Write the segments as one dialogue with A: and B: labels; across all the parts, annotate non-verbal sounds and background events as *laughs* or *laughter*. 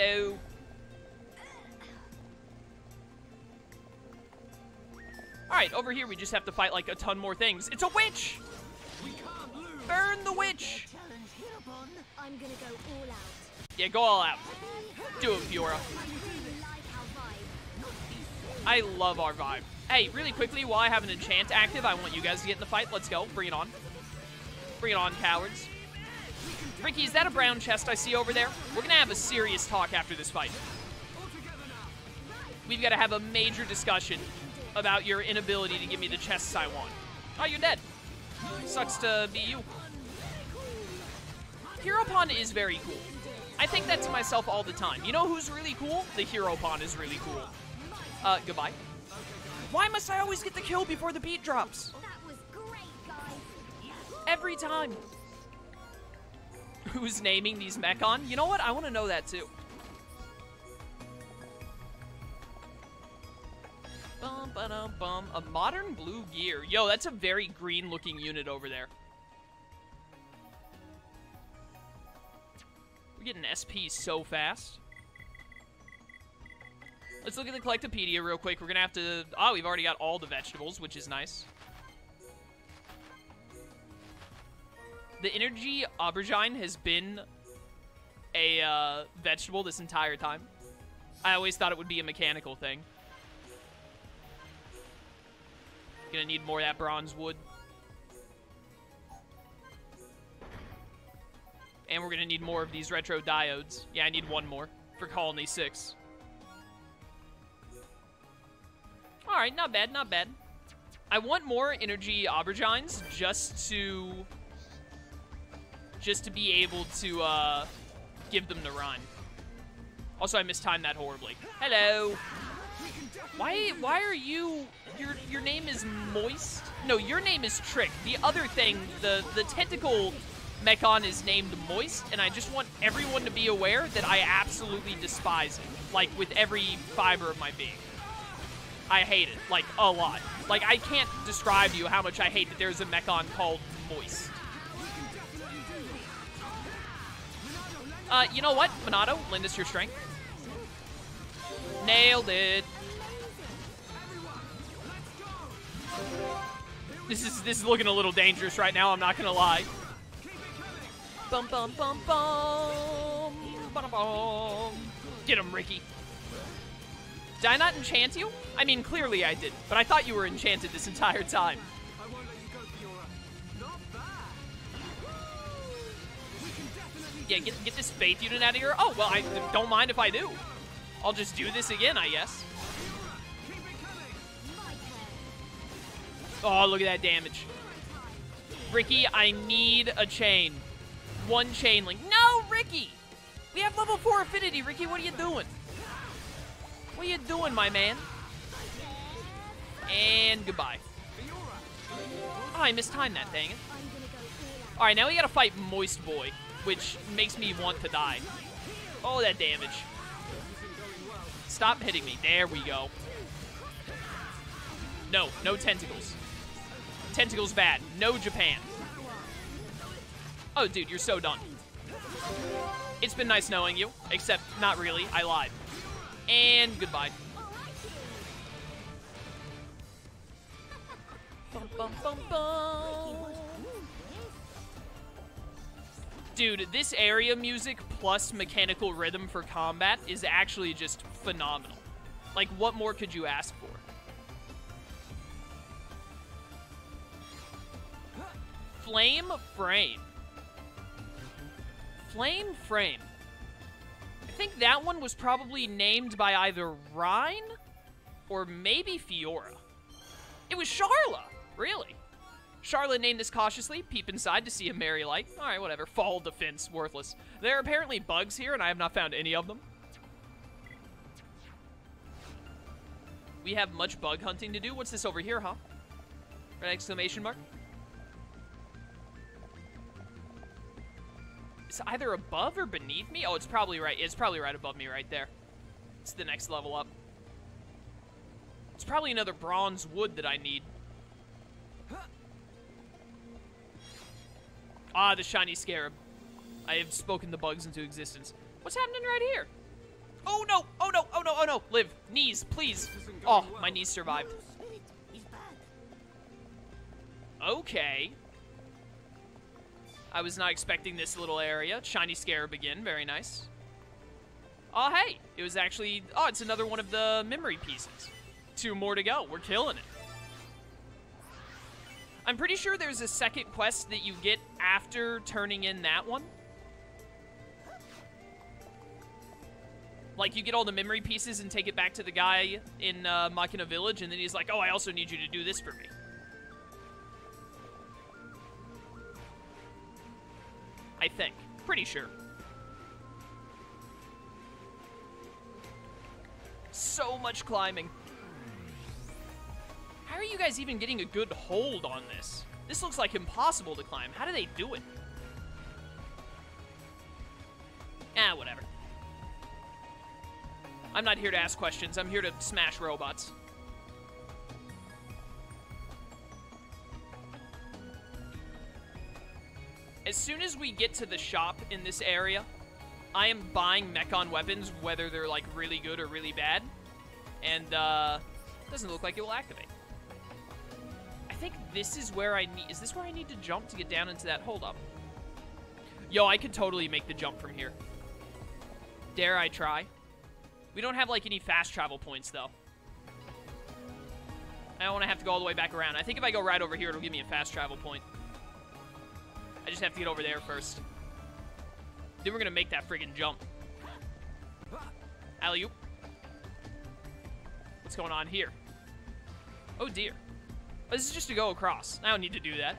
A: Hello. Alright, over here we just have to fight like a ton more things. It's a witch! Burn the witch!
B: Go all out.
A: Yeah, go all out. Do it, Fiora. I love our vibe. Hey, really quickly, while I have an enchant active, I want you guys to get in the fight. Let's go. Bring it on. Bring it on, cowards. Riki, is that a brown chest I see over there? We're gonna have a serious talk after this fight. We've got to have a major discussion about your inability to give me the chests I want. Oh, you're dead. Sucks to be you. Hero Pond is very cool. I think that to myself all the time. You know who's really cool? The Hero Pond is really cool. Uh, goodbye. Why must I always get the kill before the beat drops?
B: That was great, guys.
A: Every time. *laughs* Who's naming these Mechon? You know what? I want to know that too. Bum, ba-dum, bum. A modern blue gear. Yo, that's a very green looking unit over there. We're getting SP so fast. Let's look at the Collectopedia real quick. We're gonna have to... Oh, we've already got all the vegetables, which is nice. The energy aubergine has been a uh, vegetable this entire time. I always thought it would be a mechanical thing. Gonna need more of that bronze wood. And we're gonna need more of these retro diodes. Yeah, I need one more for Colony 6. Alright, not bad, not bad. I want more energy aubergines just to... Just to be able to, uh, give them to run. Also, I mistimed that horribly. Hello! Why, why are you... Your, your name is Moist? No, your name is Trick. The other thing, the, the tentacle Mechon is named Moist, and I just want everyone to be aware that I absolutely despise it. Like, with every fiber of my being. I hate it, like, a lot. Like, I can't describe to you how much I hate that there's a Mechon called Moist. Uh, you know what, Monado? Lend us your strength. Nailed it. This is this is looking a little dangerous right now, I'm not gonna lie. Bum bum bum bum. Bum bum. Get him, Riki. Did I not enchant you? I mean, clearly I did, but I thought you were enchanted this entire time. Yeah, get, get this Faith unit out of here. Oh, well, I don't mind if I do. I'll just do this again, I guess. Oh, look at that damage. Riki, I need a chain. One chain link. No, Riki! We have level 4 affinity, Riki. What are you doing? What are you doing, my man? And goodbye. Oh, I mistimed that, dang it. Alright, now we gotta fight Moist Boy, which makes me want to die. Oh, that damage. Stop hitting me. There we go. No, no tentacles. Tentacles bad. No Japan. Oh, dude, you're so done. It's been nice knowing you, except not really. I lied. And goodbye. Bum, bum, bum. Dude, this area music plus mechanical rhythm for combat is actually just phenomenal. Like, what more could you ask for? Flame Frame. Flame Frame. I think that one was probably named by either Reyn or maybe Fiora. It was Sharla, really. Sharla named this cautiously, peep inside to see a merry light. Alright, whatever. Fall defense, worthless. There are apparently bugs here, and I have not found any of them. We have much bug hunting to do. What's this over here, huh? Red exclamation mark? It's either above or beneath me. Oh, it's probably right. It's probably right above me right there. It's the next level up. It's probably another bronze wood that I need. Ah, the shiny scarab. I have spoken the bugs into existence. What's happening right here? Oh no! Oh no! Oh no! Oh no! Live. Knees, please. Oh, my knees survived. Okay. I was not expecting this little area. Shiny Scarab again. Very nice. Oh, hey. It was actually... Oh, it's another one of the memory pieces. Two more to go. We're killing it. I'm pretty sure there's a second quest that you get after turning in that one. Like, you get all the memory pieces and take it back to the guy in uh, Machina Village, and then he's like, oh, I also need you to do this for me. I think. Pretty sure. So much climbing. How are you guys even getting a good hold on this? This looks like impossible to climb. How do they do it? Ah, whatever. I'm not here to ask questions. I'm here to smash robots. As soon as we get to the shop in this area, I am buying Mechon weapons, whether they're like really good or really bad. And uh, doesn't look like it will activate. I think this is where I need. Is this where I need to jump to get down into that holdup? Yo, I could totally make the jump from here. Dare I try? We don't have like any fast travel points though. I don't want to have to go all the way back around. I think if I go right over here, it'll give me a fast travel point. I just have to get over there first. Then we're gonna make that friggin' jump. alley -oop. What's going on here? Oh dear. Oh, this is just to go across. I don't need to do that.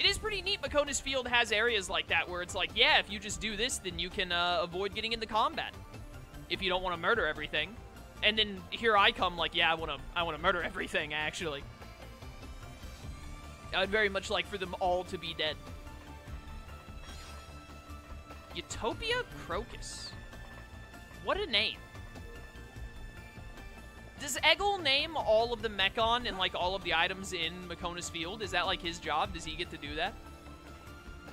A: It is pretty neat Mechonis Field has areas like that where it's like, yeah, if you just do this, then you can uh, avoid getting into combat. If you don't want to murder everything. And then here I come like, yeah, I want to I want to murder everything, actually. I'd very much like for them all to be dead. Utopia Crocus. What a name. Does Egil name all of the Mechon and like all of the items in Mechonis Field? Is that like his job? Does he get to do that?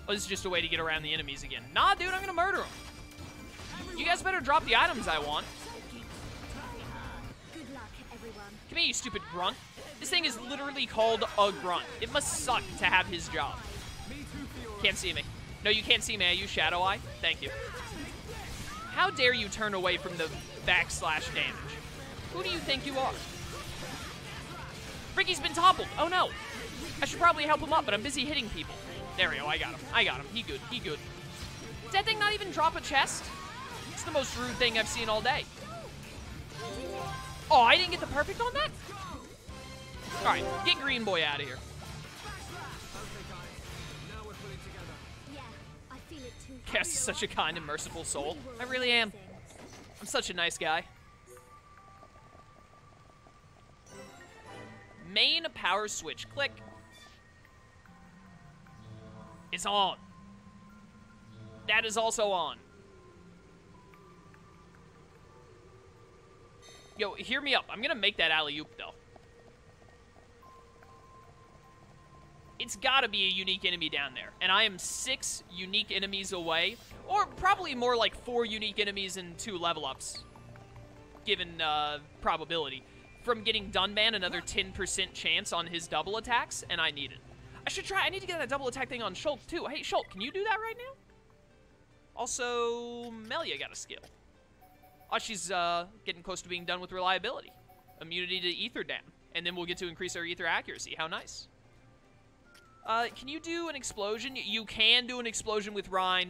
A: Or is just a way to get around the enemies again? Nah, dude, I'm gonna murder him. You guys better drop the items I want. Come here, you stupid grunt. This thing is literally called a grunt. It must suck to have his job. Can't see me. No, you can't see me. I use Shadow Eye. Thank you. How dare you turn away from the backslash damage? Who do you think you are? Riki's been toppled. Oh no. I should probably help him up, but I'm busy hitting people. There we go. I got him. I got him. He good. He good. Does that thing not even drop a chest? It's the most rude thing I've seen all day. Oh, I didn't get the perfect on that? Alright, get Green Boy out of here.
B: Yeah, I feel it too. *laughs*
A: Cass is such a kind and merciful soul. I really am. I'm such a nice guy. Main power switch. Click. It's on. That is also on. Yo, hear me up. I'm gonna make that alley-oop, though. It's gotta be a unique enemy down there. And I am six unique enemies away. Or probably more like four unique enemies and two level ups. Given uh, probability. From getting Dunban another 10% chance on his double attacks, and I need it. I should try. I need to get that double attack thing on Shulk, too. Hey, Shulk, can you do that right now? Also, Melia got a skill. Oh, she's uh, getting close to being done with reliability. Immunity to Ether Dam. And then we'll get to increase our Ether accuracy. How nice. Uh, can you do an explosion? You can do an explosion with Reyn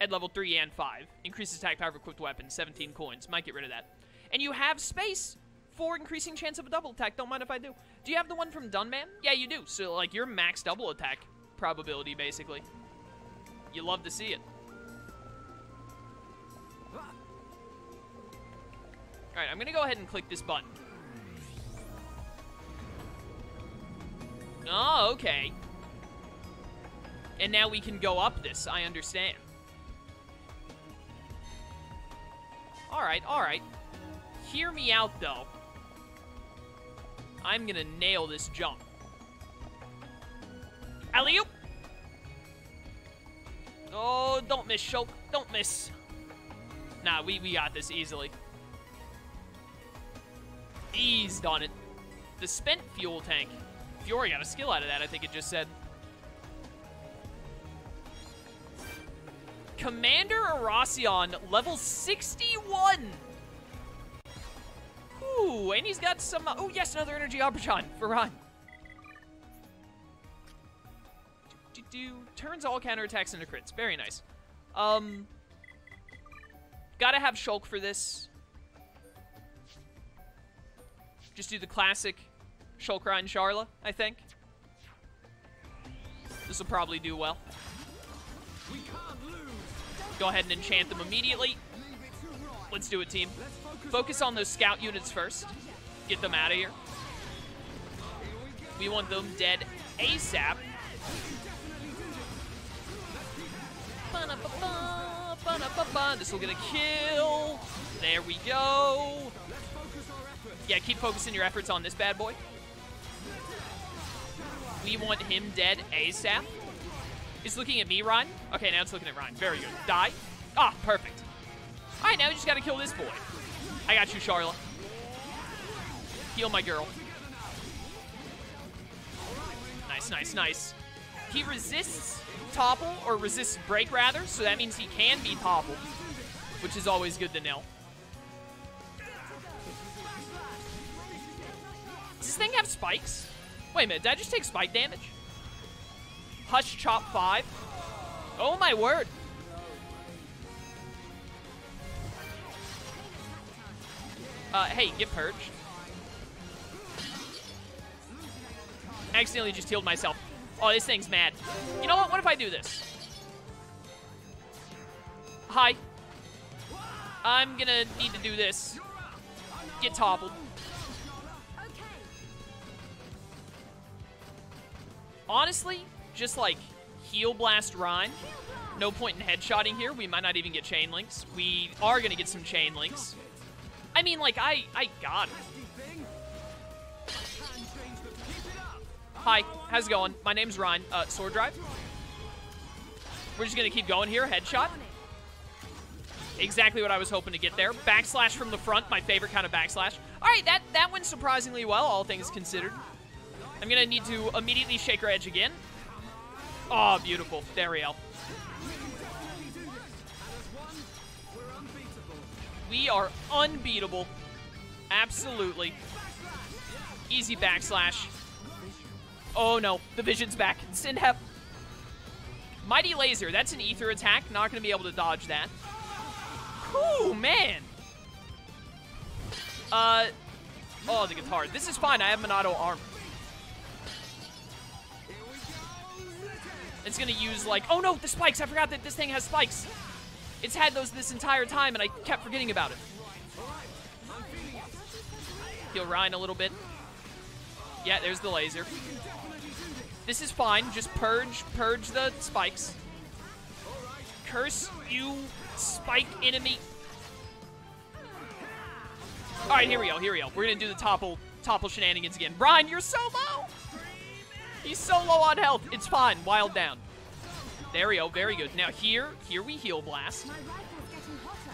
A: at level 3 and 5. Increases attack power of equipped weapons, 17 coins. Might get rid of that. And you have space for increasing chance of a double attack. Don't mind if I do. Do you have the one from Dunban? Yeah, you do. So, like, your max double attack probability, basically. You love to see it. Alright, I'm gonna go ahead and click this button. Oh, okay. And now we can go up this, I understand. Alright, alright. Hear me out, though. I'm gonna nail this jump. Alley-oop! Oh, don't miss, Shulk. Don't miss. Nah, we, we got this easily. Eased on it. The spent fuel tank. Fiora got a skill out of that, I think it just said. Commander Oracion, level 61! Ooh, and he's got some... Uh, oh, yes, another energy aubergine for Ron. Do, do, do. Turns all counterattacks into crits. Very nice. Um, Gotta have Shulk for this. Just do the classic Shulk Reyn Sharla, I think. This will probably do well. Go ahead and enchant them immediately. Let's do it, team. Focus on those scout units first. Get them out of here. We want them dead ASAP. This will get a kill. There we go. Yeah, keep focusing your efforts on this bad boy. We want him dead ASAP. It's looking at me, Reyn. Okay, now it's looking at Reyn. Very good. Die. Ah, perfect. All right, now we just got to kill this boy. I got you, Sharla. Heal my girl. Nice, nice, nice. He resists topple, or resists break, rather, so that means he can be toppled, which is always good to know. Does this thing have spikes? Wait a minute, did I just take spike damage? Hush Chop 5? Oh my word. Uh, hey, get purged. Accidentally just healed myself. Oh, this thing's mad. You know what? What if I do this? Hi. I'm gonna need to do this. Get toppled. Honestly, just like heal blast Reyn. No point in headshotting here. We might not even get chain links. We are gonna get some chain links. I mean, like, I, I got it. Hi, how's it going? My name's Reyn. Uh, sword drive. We're just gonna keep going here. Headshot. Exactly what I was hoping to get there. Backslash from the front, my favorite kind of backslash. All right, that, that went surprisingly well, all things considered. I'm gonna need to immediately shake her edge again. Oh, beautiful. There we go. We are unbeatable. Absolutely. Easy backslash. Oh no, the vision's back. Synhep. Mighty Laser, that's an ether attack. Not going to be able to dodge that. Ooh, man. Uh, oh, the guitar. This is fine. I have Monado armor. It's going to use, like, oh no, the spikes. I forgot that this thing has spikes. It's had those this entire time, and I kept forgetting about it. Heal Reyn a little bit. Yeah, there's the laser. This is fine. Just purge, purge the spikes. Curse you, spike enemy. All right, here we go. Here we go. We're gonna do the topple, topple shenanigans again. Brian, you're so low. He's so low on health. It's fine. Wild down. There we go. Very good. Now here, here we heal blast.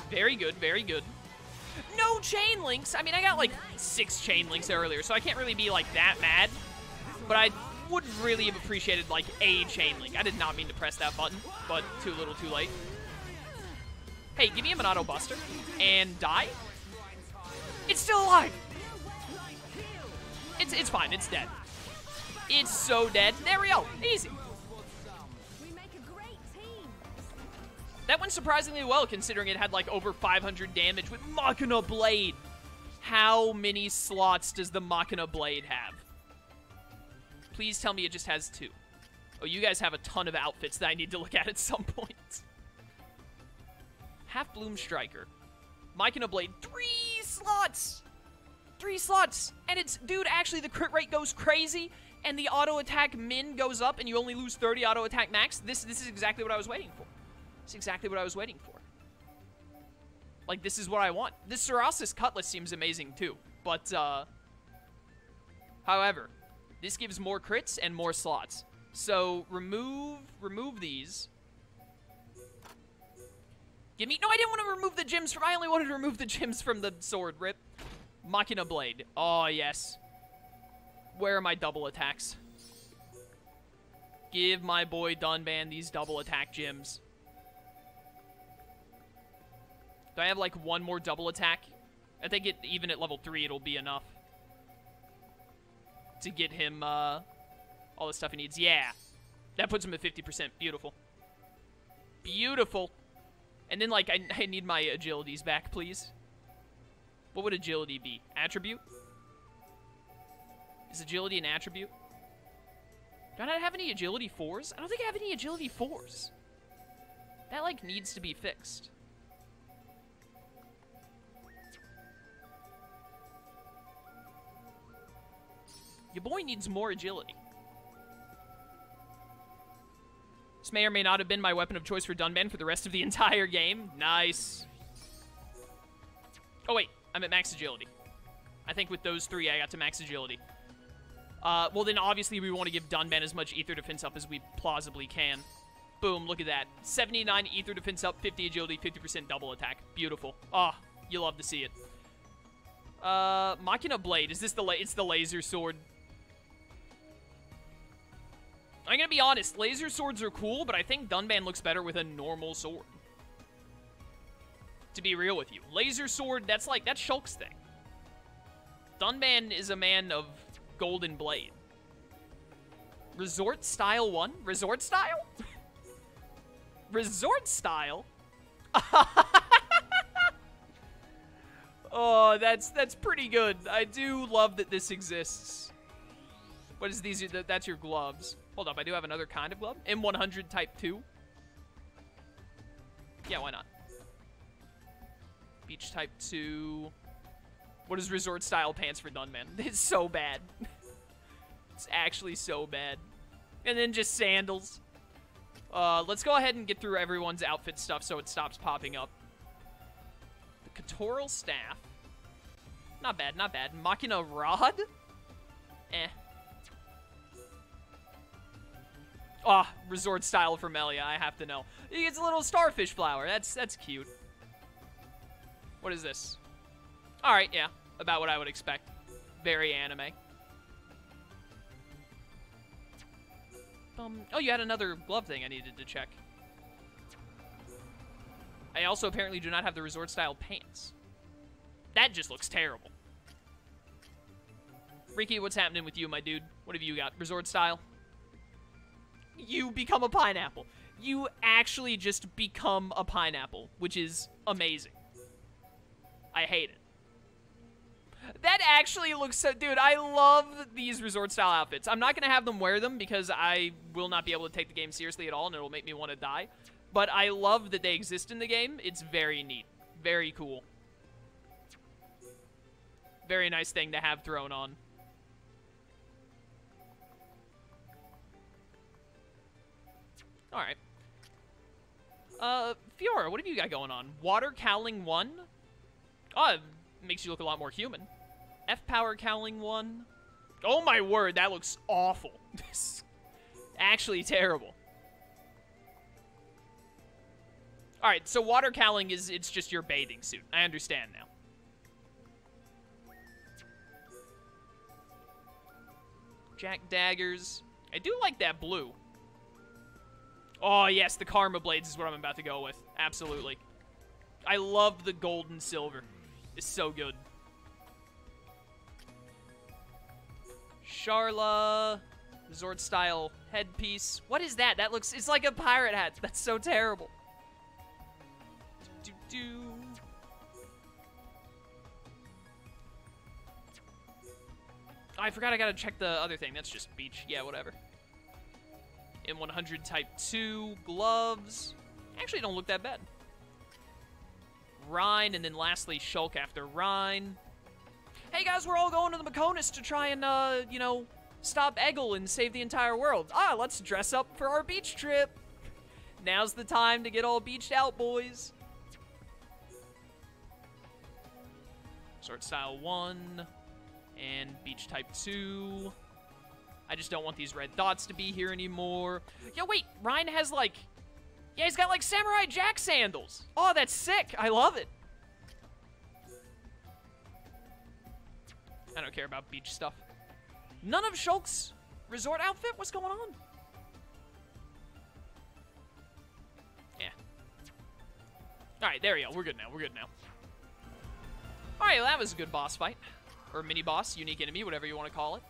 A: Very good. Very good. No chain links. I mean, I got like six chain links earlier, so I can't really be like that mad. But I would really have appreciated, like, a chain link. I did not mean to press that button, but too little too late. Hey, give me a Monado Buster. And die? It's still alive! It's, it's fine, it's dead. It's so dead. There we go, easy. That went surprisingly well, considering it had, like, over 500 damage with Machina Blade. How many slots does the Machina Blade have? Please tell me it just has two. Oh, you guys have a ton of outfits that I need to look at at some point. Half Bloom Striker. Machina Blade. Three slots! Three slots! And it's, dude, actually the crit rate goes crazy, and the auto attack min goes up, and you only lose 30 auto attack max. This, this is exactly what I was waiting for. Is exactly what I was waiting for. Like, this is what I want. This Sarasis Cutlass seems amazing, too. But, uh... However, this gives more crits and more slots. So remove remove these. Give me... No, I didn't want to remove the gems from... I only wanted to remove the gems from the sword. Rip. Machina Blade. Oh, yes. Where are my double attacks? Give my boy Dunban these double attack gems. Do I have, like, one more double attack? I think it, even at level 3, it'll be enough. To get him, uh, all the stuff he needs. Yeah. That puts him at 50%. Beautiful. Beautiful. And then, like, I, I need my agilities back, please. What would agility be? Attribute? Is agility an attribute? Do I not have any agility 4s? I don't think I have any agility 4s. That, like, needs to be fixed. Your boy needs more agility. This may or may not have been my weapon of choice for Dunban for the rest of the *laughs* entire game. Nice. Oh, wait. I'm at max agility. I think with those three, I got to max agility. Uh, well, then obviously we want to give Dunban as much ether defense up as we plausibly can. Boom, look at that. 79 ether defense up, 50 agility, 50% double attack. Beautiful. Ah, oh, you love to see it. Uh, Machina Blade. Is this the la It's the laser sword. I'm gonna be honest, laser swords are cool, but I think Dunban looks better with a normal sword. To be real with you. Laser sword, that's like, that's Shulk's thing. Dunban is a man of golden blade. Resort style one? Resort style? *laughs* Resort style? *laughs* oh, that's that's pretty good. I do love that this exists. What is these? That's your gloves. Hold up, I do have another kind of glove. M100 Type 2. Yeah, why not? Beach Type 2. What is resort style pants for Dunban? *laughs* It's so bad. *laughs* it's actually so bad. And then just sandals. Uh, let's go ahead and get through everyone's outfit stuff so it stops popping up. The Katoral Staff. Not bad, not bad. Machina Rod? Eh. Ah, oh, resort style for Melia, I have to know. He gets a little starfish flower. That's that's cute. What is this? Alright, yeah. About what I would expect. Very anime. Um, oh, you had another glove thing I needed to check. I also apparently do not have the resort-style pants. That just looks terrible. Riki, what's happening with you, my dude? What have you got? Resort style? You become a pineapple. You actually just become a pineapple, which is amazing. I hate it. That actually looks so... Dude, I love these resort-style outfits. I'm not going to have them wear them because I will not be able to take the game seriously at all, and it'll make me want to die. But I love that they exist in the game. It's very neat. Very cool. Very nice thing to have thrown on. Alright. Uh, Fiora, what have you got going on? Water Cowling 1? Oh, makes you look a lot more human. F-Power Cowling 1? Oh my word, that looks awful. *laughs* This, Actually terrible. Alright, so water cowling is, it's just your bathing suit. I understand now. Jack Daggers. I do like that blue. Oh, yes, the Karma Blades is what I'm about to go with. Absolutely. I love the gold and silver. It's so good. Sharla. Resort-style headpiece. What is that? That looks... It's like a pirate hat. That's so terrible. Do, do, do. I forgot I gotta check the other thing. That's just beach. Yeah, whatever. M100 Type 2 gloves. Actually, don't look that bad. Reyn, and then lastly, Shulk after Reyn. Hey guys, we're all going to the Mechonis to try and, uh, you know, stop Egil and save the entire world. Ah, let's dress up for our beach trip. Now's the time to get all beached out, boys. Sword Style 1 and Beach Type 2. I just don't want these red dots to be here anymore. Yo, wait, Reyn has, like, Yeah, he's got like Samurai Jack sandals. Oh, that's sick. I love it. I don't care about beach stuff. None of Shulk's resort outfit? What's going on? Yeah. Alright, there we go. We're good now. We're good now. Alright, well, that was a good boss fight. Or mini boss, unique enemy, whatever you want to call it.